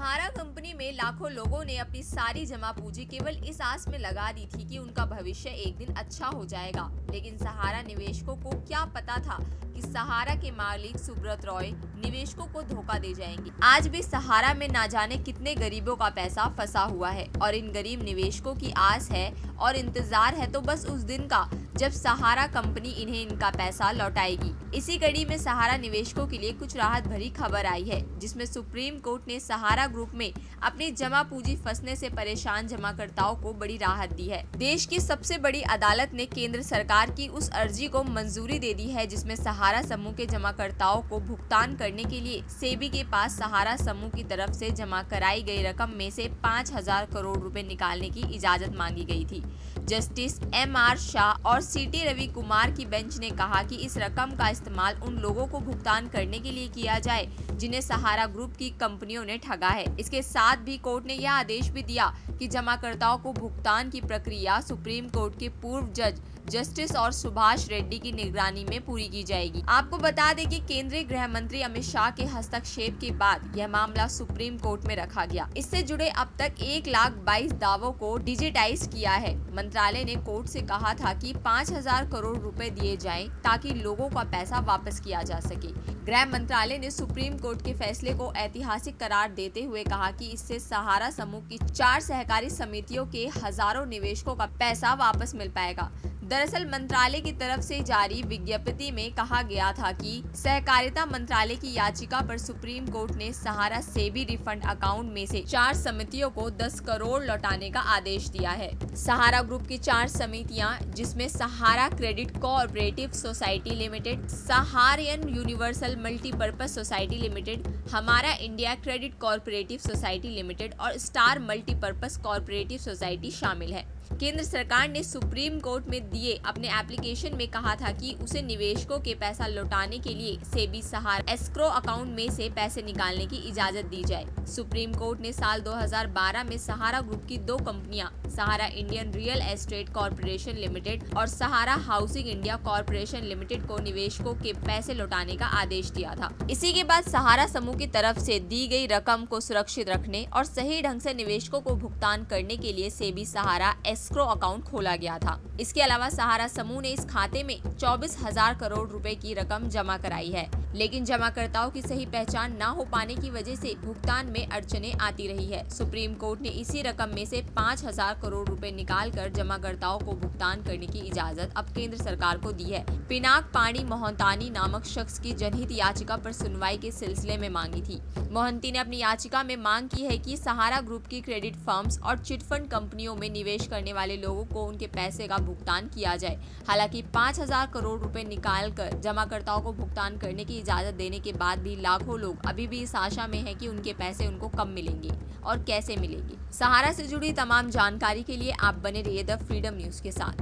सहारा company में लाखों लोगों ने अपनी सारी जमा पूंजी केवल इस आस में लगा दी थी कि उनका भविष्य एक दिन अच्छा हो जाएगा। लेकिन सहारा निवेशकों को क्या पता था कि सहारा के मालिक सुब्रत रॉय निवेशकों को धोखा दे जाएँगे? आज भी सहारा में ना जाने कितने गरीबों का पैसा फंसा हुआ है और इन गरीब निवेशकों की आस है और इंतज़ार है तो बस उस दिन का, जब सहारा कंपनी इन्हें इनका पैसा लौटाएगी। इसी कड़ी में सहारा निवेशकों के लिए कुछ राहत भरी खबर आई है, जिसमें सुप्रीम कोर्ट ने सहारा ग्रुप में अपनी जमा पूंजी फंसने से परेशान जमाकर्ताओं को बड़ी राहत दी है। देश की सबसे बड़ी अदालत ने केंद्र सरकार की उस अर्जी को मंजूरी दे दी है, जिसमें सहारा समूह के जमाकर्ताओं को भुगतान करने के लिए सेबी के पास सहारा समूह की तरफ़ से जमा कराई गई रकम में से पाँच हज़ार करोड़ रुपए निकालने की इजाज़त मांगी गई थी। जस्टिस एम आर शाह और सी टी रवि कुमार की बेंच ने कहा कि इस रकम का इस्तेमाल उन लोगों को भुगतान करने के लिए किया जाए, जिन्हें सहारा ग्रुप की कंपनियों ने ठगा है। इसके साथ भी कोर्ट ने यह आदेश भी दिया कि जमाकर्ताओं को भुगतान की प्रक्रिया सुप्रीम कोर्ट के पूर्व जज जस्टिस और सुभाष रेड्डी की निगरानी में पूरी की जाएगी। आपको बता दें कि केंद्रीय गृह मंत्री अमित शाह के हस्तक्षेप के बाद यह मामला सुप्रीम कोर्ट में रखा गया। इससे जुड़े अब तक एक लाख बाईस दावों को डिजिटाइज किया है। मंत्रालय ने कोर्ट से कहा था कि पाँच हज़ार करोड़ रुपए दिए जाएँ ताकि लोगों का पैसा वापस किया जा सके। गृह मंत्रालय ने सुप्रीम कोर्ट के फैसले को ऐतिहासिक करार देते हुए कहा कि इससे सहारा समूह की चार सहकारी समितियों के हज़ारों निवेशकों का पैसा वापस मिल पाएगा। दरअसल मंत्रालय की तरफ़ से जारी विज्ञप्ति में कहा गया था कि सहकारिता मंत्रालय की याचिका पर सुप्रीम कोर्ट ने सहारा सेबी रिफंड अकाउंट में से चार समितियों को 10 करोड़ लौटाने का आदेश दिया है। सहारा ग्रुप की चार समितियाँ, जिसमें Sahara credit cooperative society limited, Saharayan universal multipurpose society limited, Hamara India credit cooperative society limited और स्टार मल्टीपर्पज कोऑपरेटिव सोसाइटी शामिल है। केंद्र सरकार ने सुप्रीम कोर्ट में दिए अपने एप्लीकेशन में कहा था कि उसे निवेशकों के पैसा लौटाने के लिए सेबी सहारा एस्क्रो अकाउंट में से पैसे निकालने की इजाज़त दी जाए। सुप्रीम कोर्ट ने साल 2012 में सहारा ग्रुप की दो कंपनियाँ, Sahara Indian real estate corporation limited और Sahara housing India corporation limited को निवेशकों के पैसे लौटाने का आदेश दिया था। इसी के बाद सहारा समूह की तरफ़ से दी गई रकम को सुरक्षित रखने और सही ढंग से निवेशकों को भुगतान करने के लिए सेबी सहारा एस्क्रो अकाउंट खोला गया था। इसके अलावा सहारा समूह ने इस खाते में चौबीस हज़ार करोड़ रुपए की रकम जमा कराई है। लेकिन जमाकर्ताओं की सही पहचान न हो पाने की वजह से भुगतान में अड़चने आती रही है। सुप्रीम कोर्ट ने इसी रकम में से पाँच हज़ार करोड़ रुपए निकाल कर जमाकर्ताओं को भुगतान करने की इजाज़त अब केंद्र सरकार को दी है। पिनाक पाणी मोहनतानी नामक शख्स की जनहित याचिका पर सुनवाई के सिलसिले में मांगी थी। मोहंती ने अपनी याचिका में मांग की है कि सहारा ग्रुप की क्रेडिट फर्म्स और चिटफंड कंपनियों में निवेश करने वाले लोगों को उनके पैसे का भुगतान किया जाए। हालाँकि पाँच हज़ार करोड़ रुपए निकाल कर जमाकर्ताओं को भुगतान करने की इजाज़त देने के बाद भी लाखों लोग अभी भी इस आशा में है कि उनके पैसे उनको कब मिलेंगे और कैसे मिलेंगे। सहारा से जुड़ी तमाम जानकारी के लिए आप बने रहिए द फ्रीडम न्यूज़ के साथ।